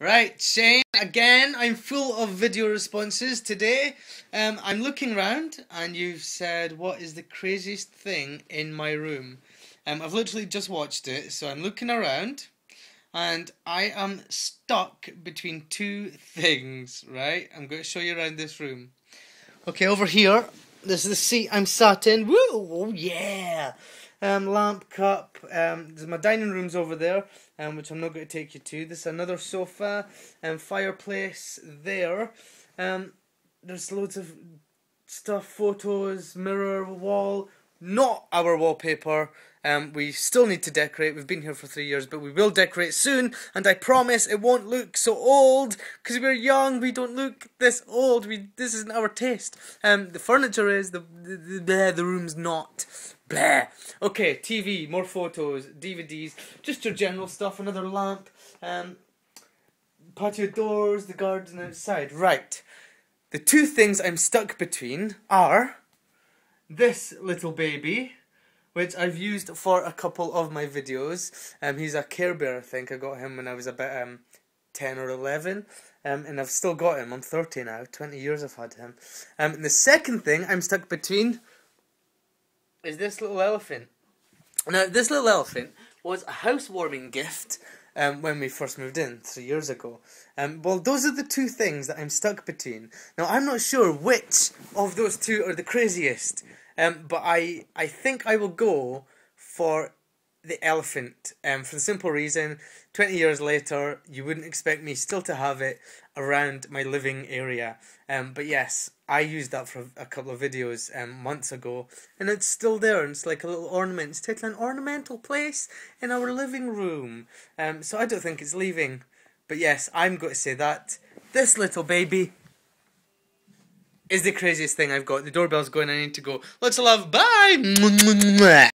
Right, Shane, again, I'm full of video responses today. Um, I'm looking around and you've said, What is the craziest thing in my room? Um, I've literally just watched it, so I'm looking around and I am stuck between two things, right? I'm going to show you around this room. Okay, over here, this is the seat I'm sat in. Woo! Oh, yeah! um, lamp cup. Um, there's my dining room's over there, um, which I'm not going to take you to. There's another sofa and fireplace there. Um, there's loads of stuff, photos, mirror, wall. Not our wallpaper. Um, we still need to decorate. We've been here for three years, but we will decorate soon. And I promise it won't look so old because we're young. We don't look this old. We this isn't our taste. Um, the furniture is the the the, the room's not. Blah. Okay, TV, more photos, DVDs, just your general stuff. Another lamp, um, patio doors, the garden outside. Right. The two things I'm stuck between are this little baby, which I've used for a couple of my videos. Um, he's a Care Bear, I think. I got him when I was about um, 10 or 11. Um, and I've still got him. I'm 30 now. 20 years I've had him. Um, and the second thing I'm stuck between is this little elephant. Now, this little elephant was a housewarming gift um, when we first moved in three years ago. Um, well, those are the two things that I'm stuck between. Now, I'm not sure which of those two are the craziest, um, but I, I think I will go for the elephant um, for the simple reason 20 years later you wouldn't expect me still to have it around my living area um, but yes i used that for a couple of videos um, months ago and it's still there and it's like a little ornament it's taking an ornamental place in our living room um, so i don't think it's leaving but yes i'm going to say that this little baby is the craziest thing I've got. The doorbell's going, I need to go. Lots of love. Bye!